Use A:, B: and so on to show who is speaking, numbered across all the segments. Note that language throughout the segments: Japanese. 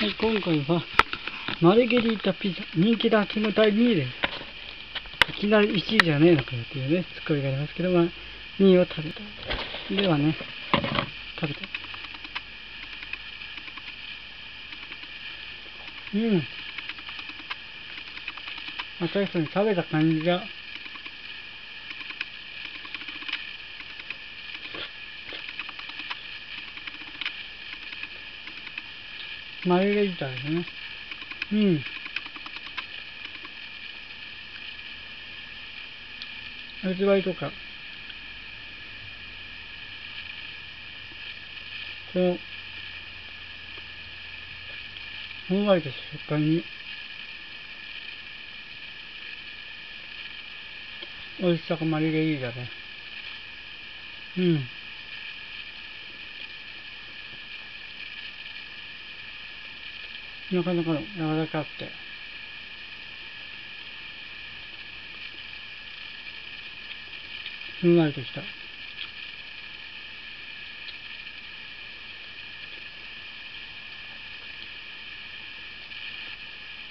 A: はい、今回は、マルゲリータピザ、人気だ、キムタイ2位です。いきなり1位じゃねえのかよっていうね、ツッコミがありますけど、まあ、2位を食べたい。ではね、食べて。うん。赤い人に食べた感じが、マルゲリーですね。うん。味わいとか、この、ふんわりとした食感に、美味しさがマルゲリータで、うん。なかなかの柔らかくて、ふんわりとした。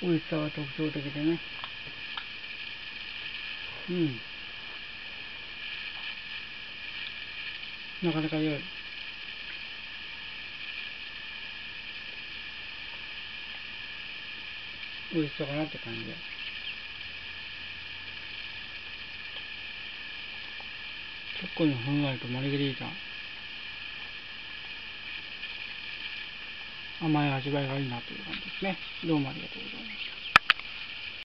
A: 美味しさが特徴的でね。うん。なかなか良い。美味しそうかなって感じで。結構にふんわりとマルゲリータ。甘い味わいがいいなという感じですね。どうもありがとうございました。